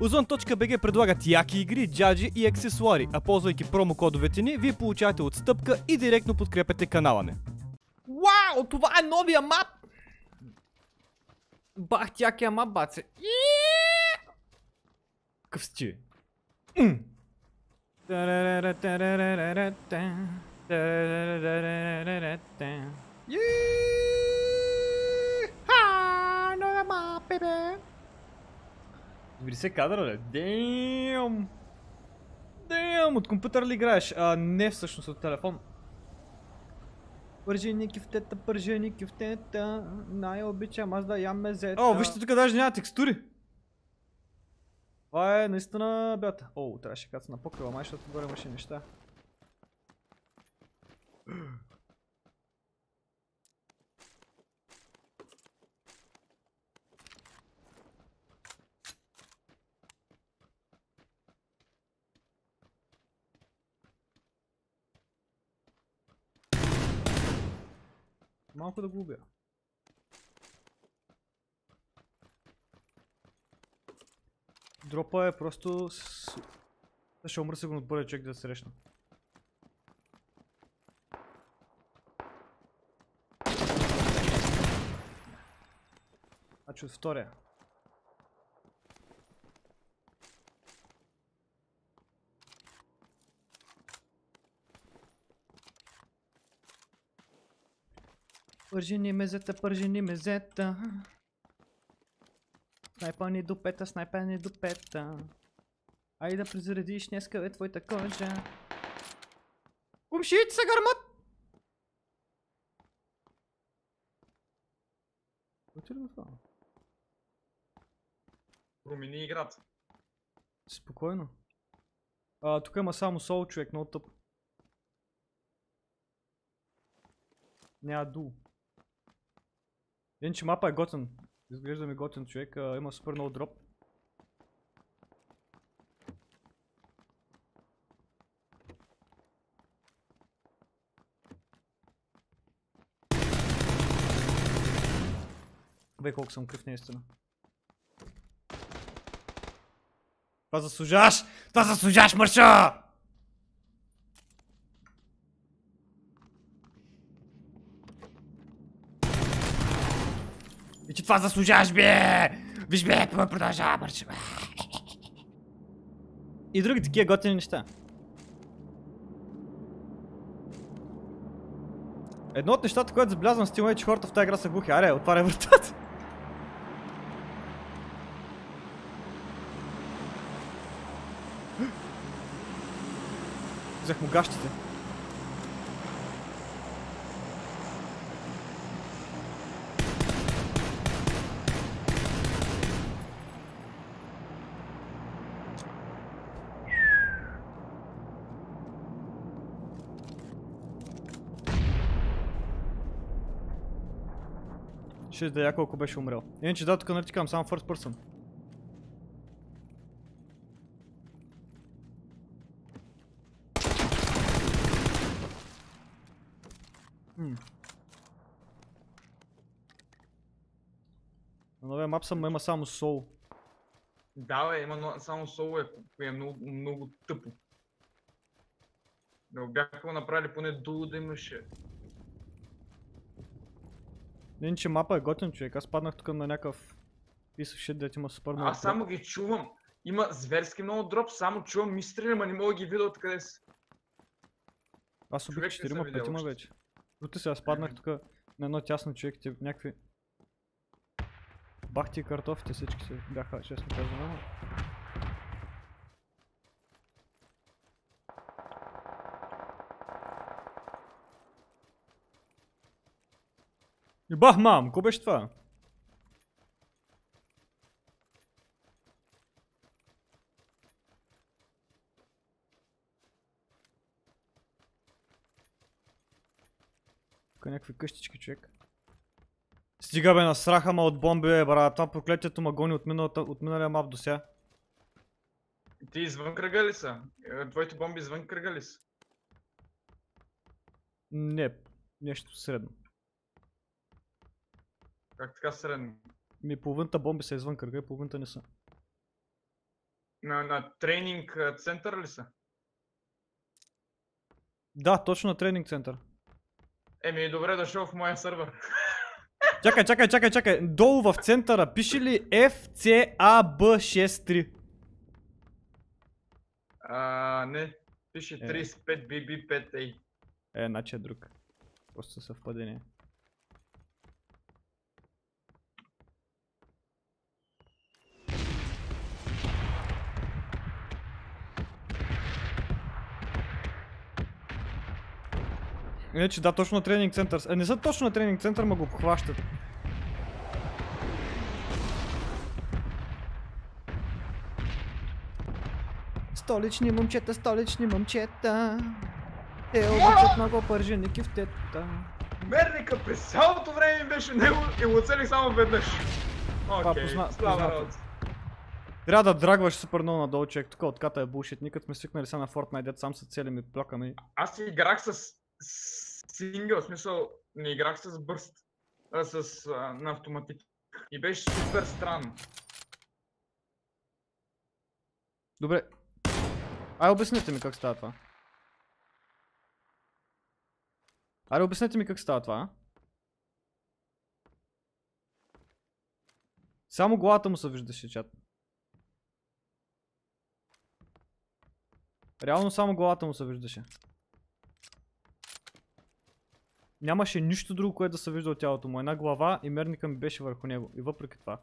Ozon.bg предлагат яки игри, джаджи и аксесуари, а ползвайки промокодовете ни, вие получавате отстъпка и директно подкрепяте канала ни. Вау, това е новия мап! Бах тякия мап, баце. Къв си Yeah! Hi, another map! 90 кадра ли? Дейм! Дейм! От компютър ли играеш? А, не всъщност от телефон. Пържени кифтета, пържени кифтета, най-обичам аз да ям мезета. О, вижте тук даже няма текстури. Това е наистина бята. О, трябваше каца на покрива, май, защото горе имаше неща. Малко да го убия. Дропа е просто... С... Ще умра сигурно от първия човек да срещна. Значи от втория. Пържени мезета, пържени мезета. Снайпани до пета, снайпани до пета. Айде да презаредиш днеска бе твоята кожа. Кумшите се гърмат! Отиде ли това? Промени играта. Спокойно. А, тук има само сол човек, много тъп. Няма дул. Иначе мапа е готен. Изглежда ми готен човек, а, има супер много дроп. Бе, колко съм крив наистина. Това заслужаваш! Това заслужаваш, мърша! И че това заслужаваш, бе! Виж, бе, продължава, мърша, бе! И други такива готини неща. Едно от нещата, което забелязвам с Тимо е, че хората в тази игра са глухи. Аре, отваряй вратата. Взех му гащите. Ще да я колко беше умрял. Иначе да, тук натикам само first person. На новия мап съм има само сол. Да, бе, има но- само соло е, е много, много тъпо. Го бяха направили поне дуло да имаше. Иначе мапа е готин човек. Аз паднах тук на някакъв piece of shit, дете има супер много. Аз само ги чувам. Има зверски много дроп, само чувам мистрели, ма не мога да ги видя откъде са. Аз убих човек не 4 съм видял петима още. вече. Тук се аз паднах тук на едно тясно човек, те някакви... Бахти и картофите всички се бяха, честно казвам, И бах мам, ко беше това? Тук някакви къщички, човек. Стига бе, насраха ма от бомби, бе, брат. Това проклетието ма гони от, миналата, от миналия мап до сега. Ти извън кръга ли са? Е, Твоите бомби извън кръга ли са? Не, нещо средно. Как така средно? Ми половината бомби са извън кръга и половината не са. На, на тренинг център ли са? Да, точно на тренинг център. Еми, добре дошъл в моя сървър. Чакай, чакай, чакай, чакай. Долу в центъра пише ли FCAB63? А, не. Пише Е. 35 BB5A. Е, значи е друг. Просто съвпадение. Иначе да, точно на тренинг център. Е, не са точно на тренинг център, ма го обхващат. Столични момчета, столични момчета. Те обичат много пържени кифтета. Мерника през цялото време беше него и го оцелих само веднъж. Окей, позна- слава работа. Трябва да драгваш супер много надолу, човек. Тук отката е булшит. Никът сме свикнали сега на Fortnite, дет сам се цели ми плакаме. Аз играх с сингъл, смисъл не играх с бърст, а с а, на автоматик. И беше супер странно. Добре. Ай, обяснете ми как става това. Аре, обяснете ми как става това? Само главата му се виждаше, чат. Реално само главата му се виждаше. Нямаше нищо друго, което да се вижда от тялото му. Една глава и мерника ми беше върху него. И въпреки това.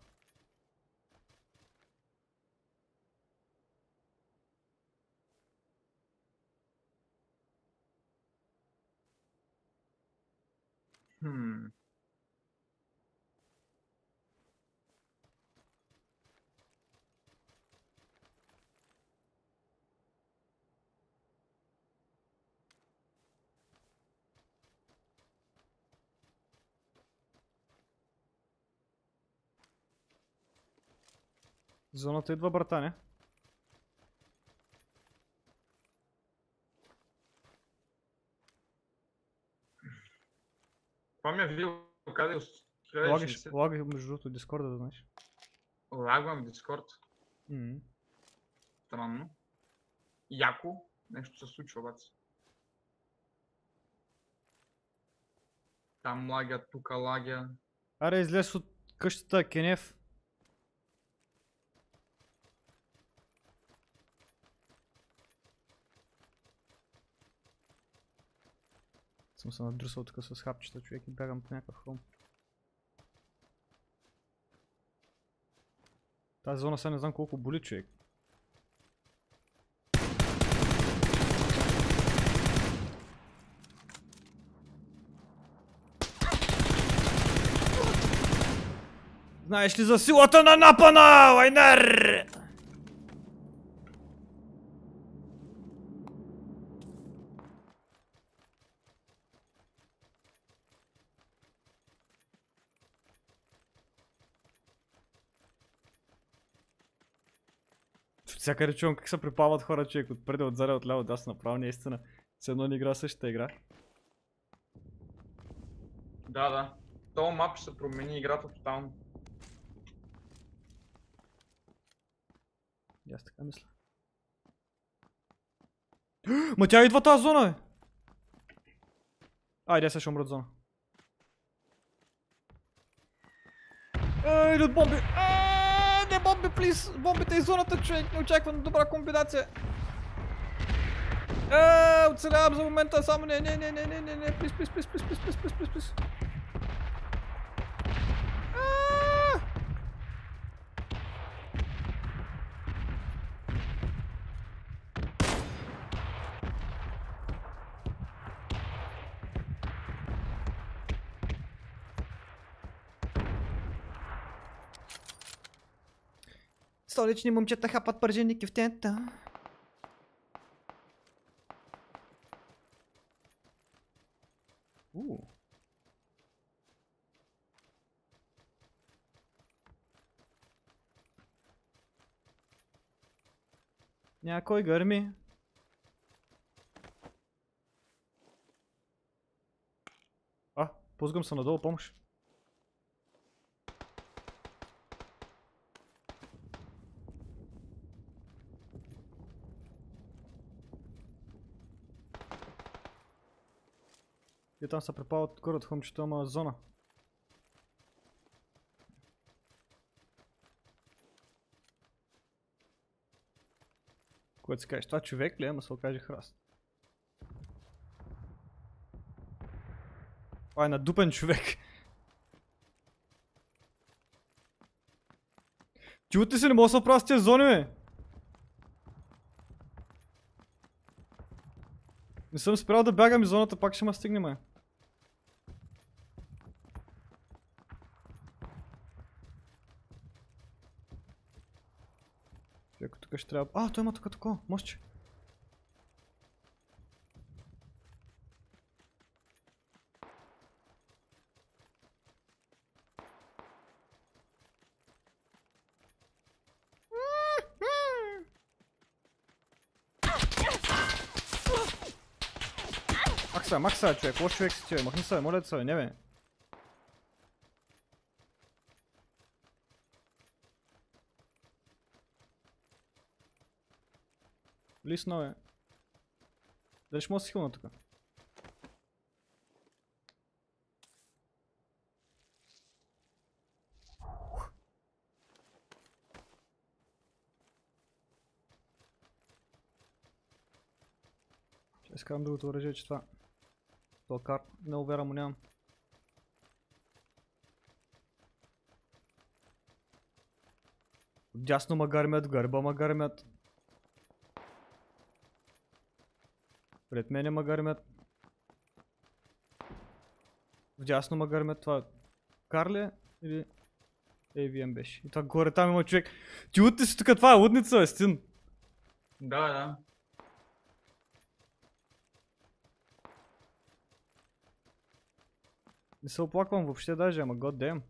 Зоната идва, братане. Това ми е видео, къде е Лагаш, 1060. лагаш между другото Дискорда, да знаеш. Лагвам Дискорд. Мгм. Странно. Яко. Нещо се случва, обаче. Там лагя, тука лагя. Аре, излез от къщата, Кенев. Съм се надрусал тук с хапчета, човек и бягам по някакъв хром. Тази зона сега не знам колко боли човек. Знаеш ли за силата на напана, Лайнер? Всяка чувам как се припават хора, човек, отпреди, отзаде, отляво, отдясно, направо, наистина. С едно ни игра същата игра. Да, да. То мап ще промени играта тотално. И аз така мисля. Ма тя идва тази зона, бе! Айде, сега ще умра от зона. Ей, от бомби! Ааа, не бомби, плиз! Бомбите из зоната, човек! Неочаквано добра комбинация! Ааа, оцелявам за момента, само не, не, не, не, не, не, не, плиз, плиз, плиз, плиз, плиз, плиз, плиз, плиз, Столични момчета хапат пържени кифтета. У. Някой гърми. А, пускам се надолу, помощ. И там се препават горе от хомчето, ама зона. Което си кажеш, това човек ли е, ама се окаже храст. Това е надупен човек. Чувате се, не мога да се оправя с тези зони, бе! Не съм спрял да бягам из зоната, пак ще ме стигне, май. Ако тук ще трябва... А, той има тук такова, мощче. Макса, макса, човек, лош човек си ти, махни се, моля се, не бе. Лисно е. Дали ще мога да си хилна тук? Ще изкарам другото оръжие, че това... Това кар, много вяра му нямам. Дясно ма гармят, гърба ма гармят. Пред мене ма гърмят. Вдясно ма гърмят. Това кар ли е? Или AVM беше? И това горе там има човек. Ти утни си тук, това е лудница, бе, стин. Да, да. Не се оплаквам въобще даже, ама god damn.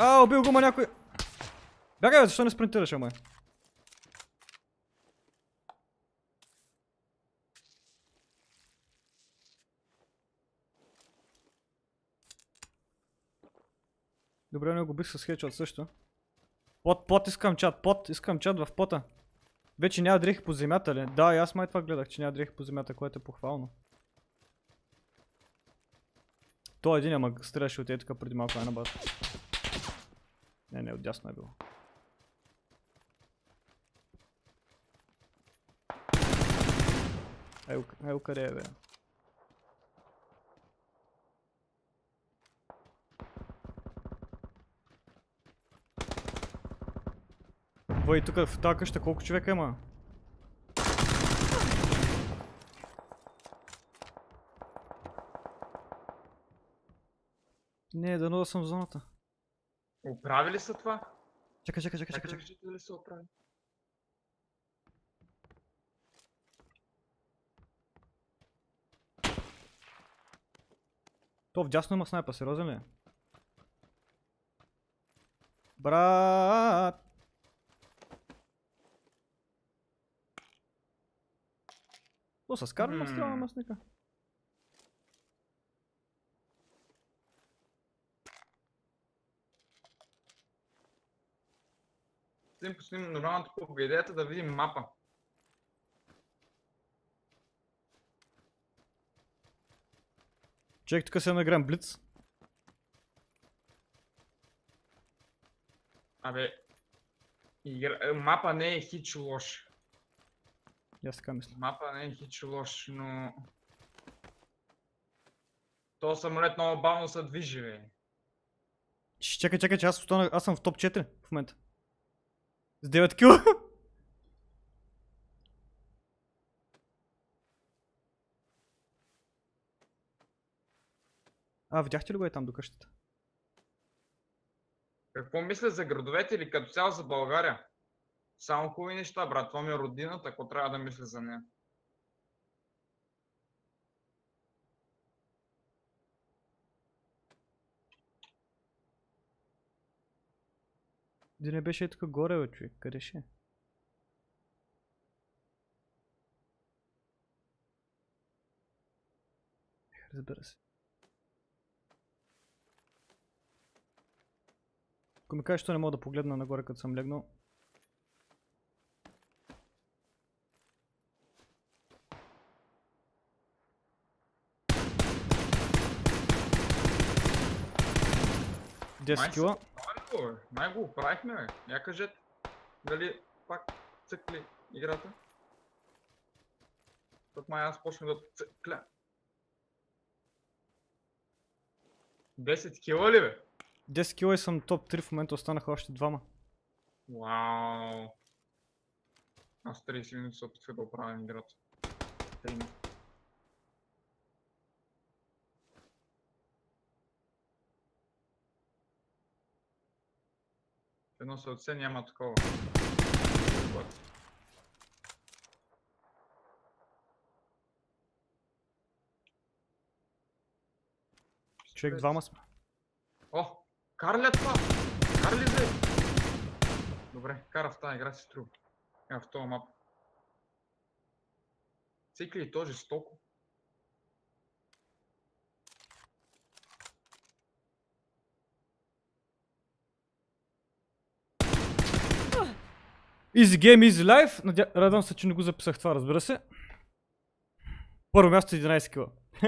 А, убил го ма някой. Бягай, защо не спринтираш, ама? Добре, не го бих с хедшот също. Под, под искам чат, под искам чат в пота. Вече няма дрехи по земята ли? Да, и аз май това гледах, че няма дрехи по земята, което е похвално. Той един ама стреляше от е преди малко една бата. Не, не, отдясно е било. Ей, къде е, бе? Вой, тук в тази къща колко човека има? Не, дано да съм в зоната. Оправи ли са това? Чакай, чакай, чакай, чакай, чакай. дали се оправи? То вдясно има снайпа, сериозен ли е? Брат! То с карма на масника. Ще им пуснем нормалната по идеята да видим мапа. Човек, тук се награм блиц. Абе, игра... е, мапа не е хич лош. Аз така мисля. Мапа не е хич лош, но... То самолет много бавно се движи, бе. Чакай, чакай, че аз, останах, аз съм в топ 4 в момента. С 9 кила. А, видяхте ли го е там до къщата? Какво мисля за градовете или като цяло за България? Само хубави неща, брат. Това ми е родината, ако трябва да мисля за нея. Ди не беше е тук горе, бе, човек. Къде ще е? Ех, Разбира се. Ако ми кажеш, що не мога да погледна нагоре, като съм легнал. Десет кила. Бе, Май го оправихме, бе. Я кажете. Дали пак цъкли играта? Защото май аз почна да цъкля. 10 кила ли бе? 10 кила и съм топ 3, в момента останаха още двама. Вау. Аз 30 минути се опитвах да оправя играта. Трима. Едно сърце няма такова. Човек двама сме. О, кара ли е това? Кара ли зе? Добре, кара в тази игра си струва. Е, в този мап. Цикли и то жестоко. Easy game, easy life. Надя... Радвам се, че не го записах това, разбира се. Първо място 11 кила.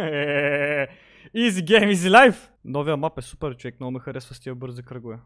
easy game, easy life. Новия мап е супер, човек. Много ме харесва с тия бързи кръгове.